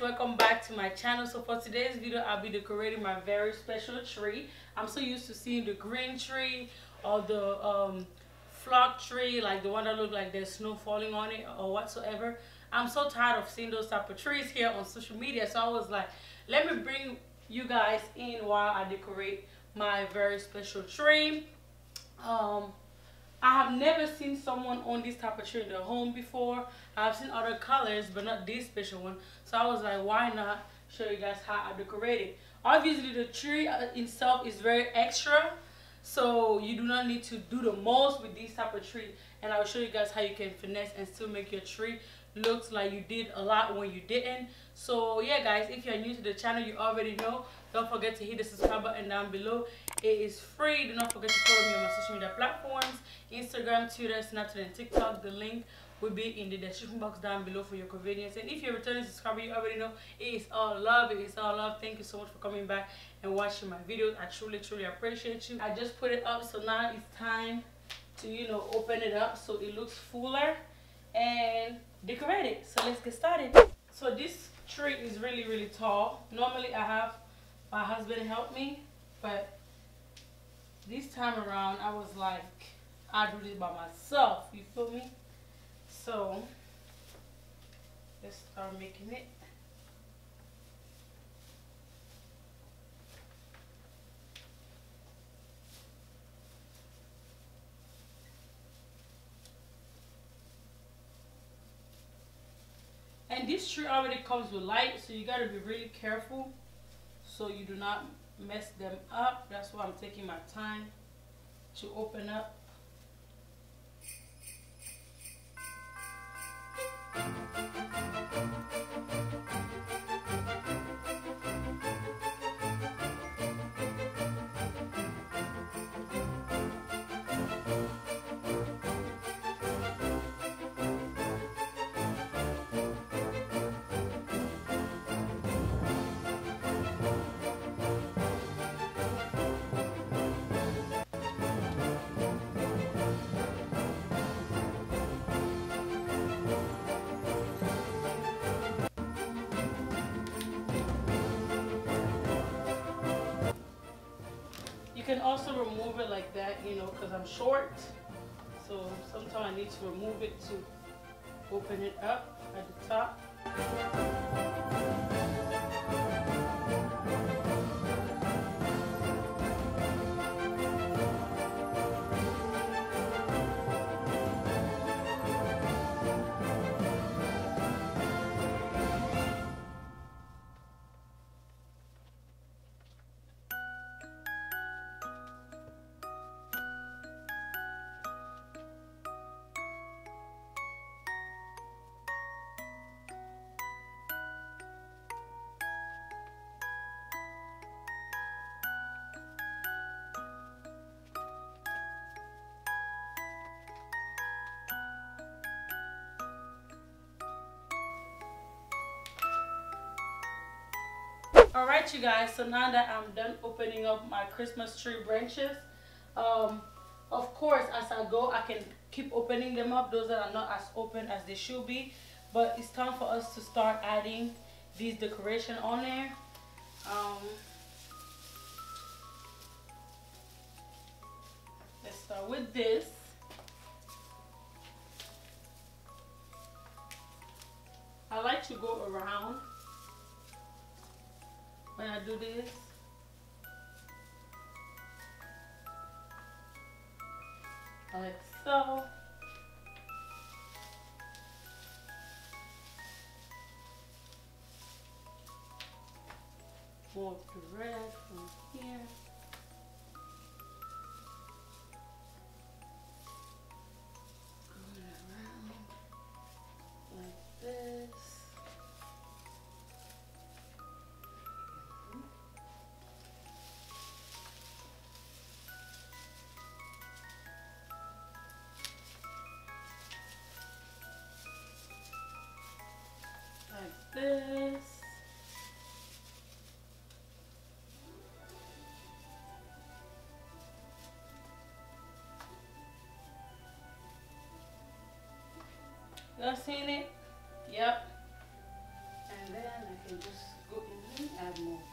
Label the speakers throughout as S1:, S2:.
S1: welcome back to my channel. So for today's video i'll be decorating my very special tree. I'm so used to seeing the green tree or the um flock tree like the one that look like there's snow falling on it or whatsoever. I'm so tired of seeing those type of trees here on social media. So i was like let me bring you guys in while i decorate my very special tree. Um I have never seen someone on this type of tree in their home before. I've seen other colors, but not this special one. So I was like, why not show you guys how I decorate it. Obviously, the tree uh, itself is very extra. So you do not need to do the most with this type of tree. And I'll show you guys how you can finesse and still make your tree looks like you did a lot when you didn't. So yeah guys, if you're new to the channel, you already know. Don't forget to hit the subscribe button down below. It is free. Do not forget to follow me on my social media platforms. Instagram, Twitter, Snapchat, and TikTok. The link will be in the description box down below for your convenience. And if you're a returning subscriber, you already know it is all love. It is all love. Thank you so much for coming back and watching my videos. I truly, truly appreciate you. I just put it up, so now it's time to, you know, open it up so it looks fuller and decorate it. So let's get started. So this tree is really, really tall. Normally I have my husband help me, but this time around I was like, I do this by myself. You feel me? So let's start making it. And this tree already comes with light, so you gotta be really careful so you do not mess them up. That's why I'm taking my time to open up can also remove it like that, you know, because I'm short. So sometimes I need to remove it to open it up at the top. All right you guys so now that i'm done opening up my christmas tree branches um of course as i go i can keep opening them up. Those that are not as open as they should be. But it's time for us to start adding these decoration on there. Um let's start with this. I like to go around when I do this. Like so. More red from here. This. Y'all seen it? Yep. And then I can just go in and add more.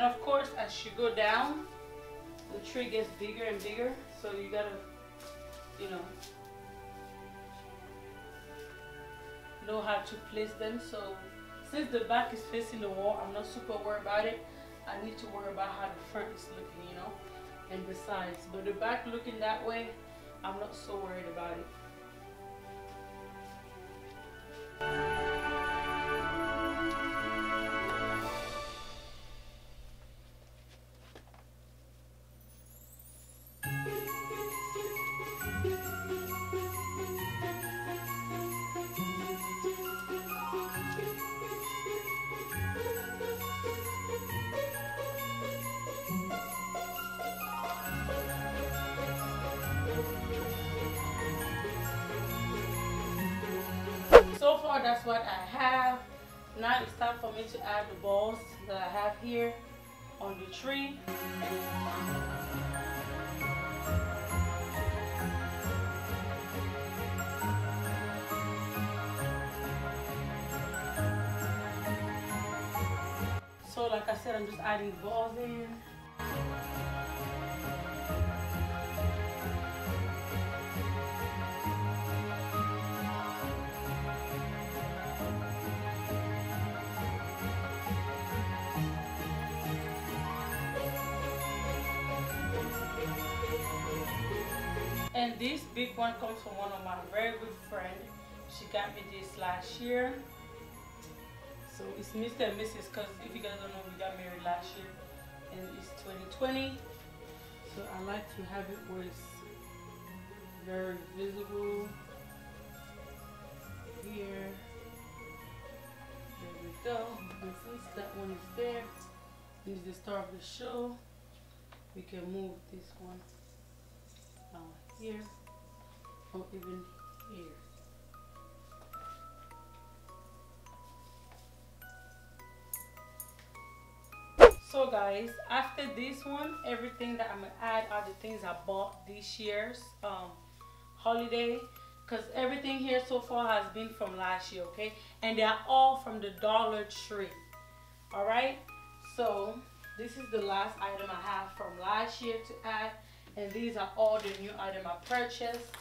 S1: And of course, as you go down, the tree gets bigger and bigger. So you gotta, you know, know how to place them. So since the back is facing the wall, I'm not super worried about it. I need to worry about how the front is looking, you know, and the sides. But the back looking that way, I'm not so worried about it. Now it's time for me to add the balls that I have here on the tree. So like I said, I'm just adding balls in. This big one comes from one of my very good friends. She got me this last year. So it's Mr. and Mrs. because if you guys don't know, we got married last year and it's 2020. So I like to have it where it's very visible. Here. There we go. And since that one is there, this is the start of the show. We can move this one here or even here. So guys, after this one, everything that I'm gonna add are the things I bought this year's um, holiday. Cause everything here so far has been from last year, okay? And they're all from the Dollar Tree. Alright? So this is the last item I have from last year to add. And these are all the new items I purchased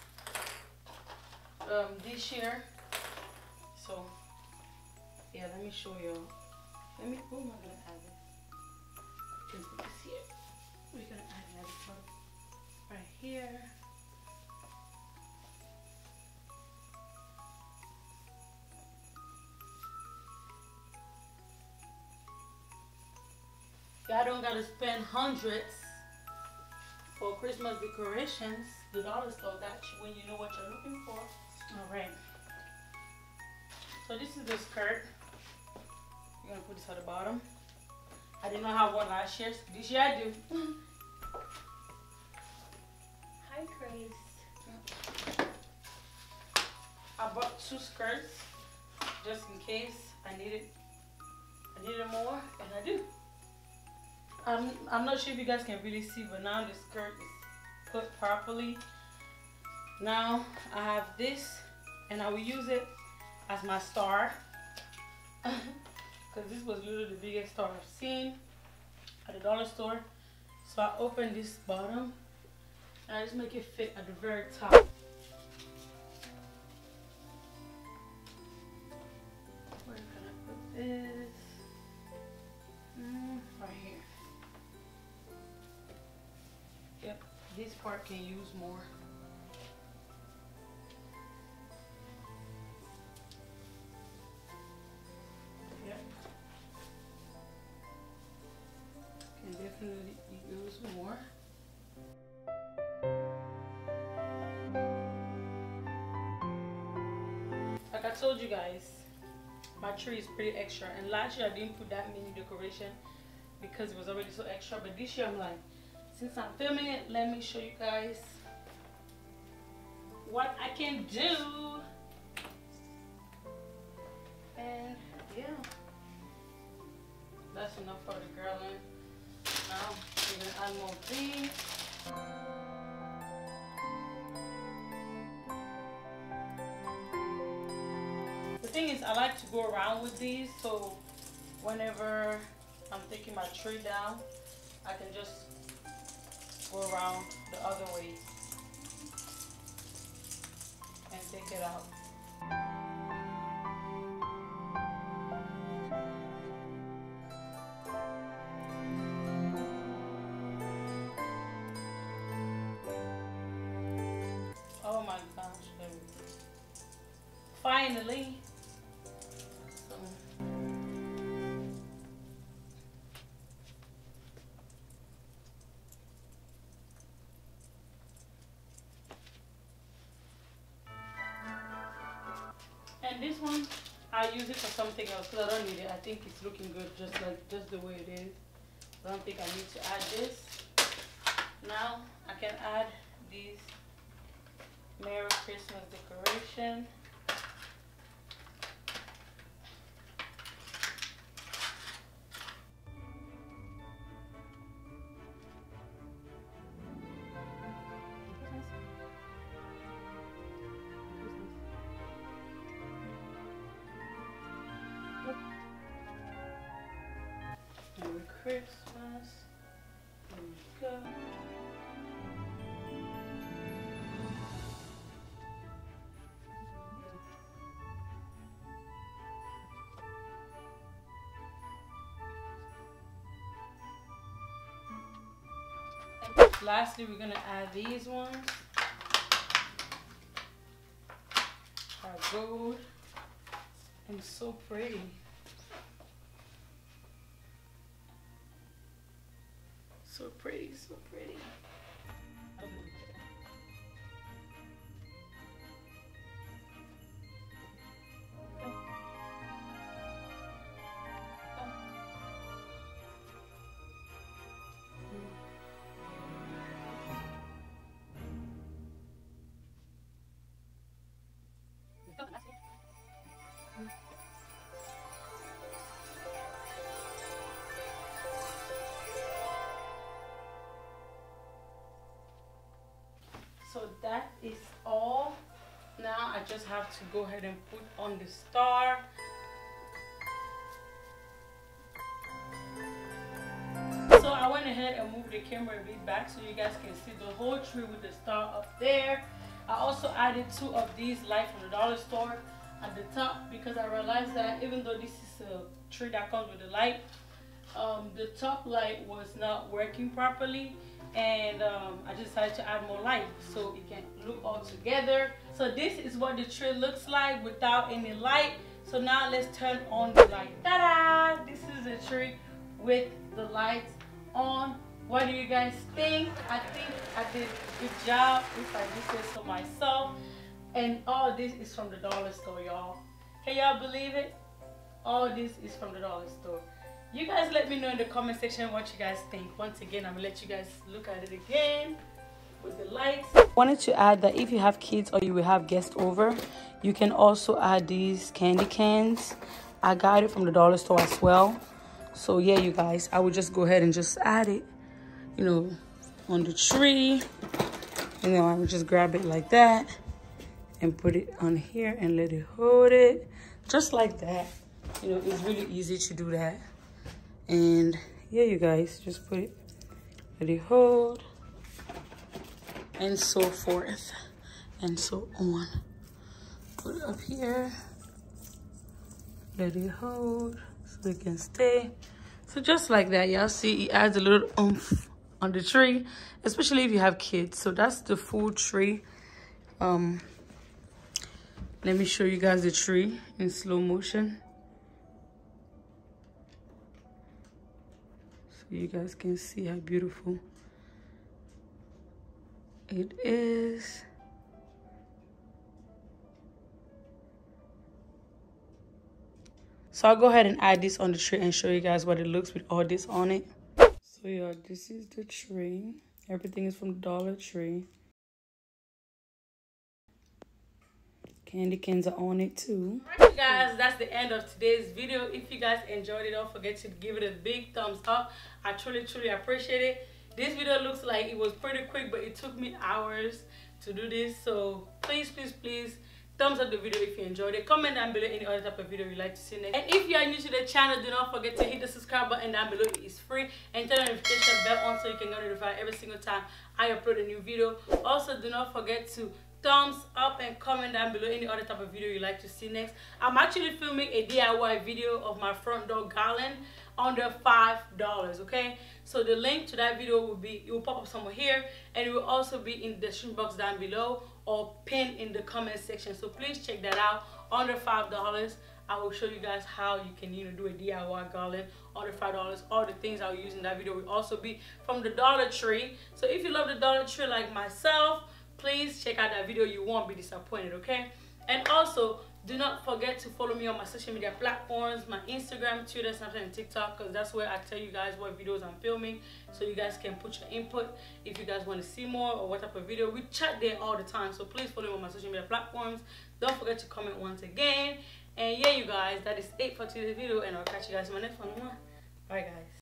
S1: um, this year. So yeah, let me show you. Let me, who am I gonna add it? Can put this here. We're gonna add another one right here. Y'all don't gotta spend hundreds for Christmas decorations. The dollar store you when you know what you're looking for. All right. So this is the skirt. You're gonna put this at the bottom. I did not have one last year. This year I do. Hi, Grace. I bought two skirts just in case I needed I needed more, and I do. I'm I'm not sure if you guys can really see, but now the skirt is put properly. Now I have this, and I will use it as my star. because this was literally the biggest star I've seen at the dollar store. So I open this bottom and I just make it fit at the very top. Part can use more. Yep. Can definitely use more. Like I told you guys, my tree is pretty extra. And last year I didn't put that many decoration because it was already so extra. But this year I'm like, since I'm filming it, let me show you guys what I can do. And yeah, that's enough for the garland. Eh? Now we're gonna add more. The thing is, I like to go around with these, so whenever I'm taking my tree down, I can just go around the other way and take it out. Oh my gosh, finally. Something else because I don't need it. I think it's looking good just like just the way it is. I don't think I need to add this. Now I can add these Merry Christmas decoration. Christmas. Lastly, we're gonna add these ones. Are gold and so pretty. That is all. Now I just have to go ahead and put on the star. So I went ahead and moved the camera a bit back so you guys can see the whole tree with the star up there. I also added two of these lights from the dollar store at the top because I realized that even though this is a tree that comes with a light, um, the top light was not working properly and um, I decided to add more light so it can look all together. So this is what the tree looks like without any light. So now let's turn on the light. Ta-da! This is the tree with the lights on. What do you guys think? I think I did a good job if I do say so myself. And all this is from the dollar store, y'all. Can y'all believe it? All this is from the dollar store you guys let me know in the comment section what you guys think. Once again i'm gonna let you guys look at it again with the lights wanted to add that if you have kids or you will have guests over you can also add these candy cans i got it from the dollar store as well. So yeah you guys i would just go ahead and just add it you know on the tree. And then i would just grab it like that and put it on here and let it hold it. Just like that. You know it's really easy to do that and yeah you guys just put it let it hold. and so forth and so on. Put it up here. Let it hold so it can stay. So just like that y'all see it adds a little oomph on the tree especially if you have kids. So that's the full tree. Um let me show you guys the tree in slow motion you guys can see how beautiful it is. So I'll go ahead and add this on the tree and show you guys what it looks with all this on it. So yeah, this is the tree. Everything is from Dollar Tree.
S2: Candy cans are on it too.
S1: Alright you guys, that's the end of today's video. If you guys enjoyed it, don't forget to give it a big thumbs up. I truly, truly appreciate it. This video looks like it was pretty quick, but it took me hours to do this. So please, please, please thumbs up the video if you enjoyed it comment down below any other type of video you'd like to see next and if you are new to the channel do not forget to hit the subscribe button down below it is free and turn the notification bell on so you can get notified every single time i upload a new video also do not forget to thumbs up and comment down below any other type of video you'd like to see next. I'm actually filming a diy video of my front door garland under five dollars okay? So the link to that video will be it will pop up somewhere here and it will also be in the description box down below or pinned in the comment section. So please check that out. Under five dollars I will show you guys how you can you know do a DIY garland under five dollars all the things I'll use in that video will also be from the Dollar Tree. So if you love the Dollar Tree like myself please check out that video. You won't be disappointed okay? And also do not forget to follow me on my social media platforms my instagram twitter snapchat and tiktok because that's where i tell you guys what videos i'm filming so you guys can put your input if you guys want to see more or what type of video. We chat there all the time so please follow me on my social media platforms. Don't forget to comment once again. And yeah you guys that is it for today's video and i'll catch you guys in my next one. Bye guys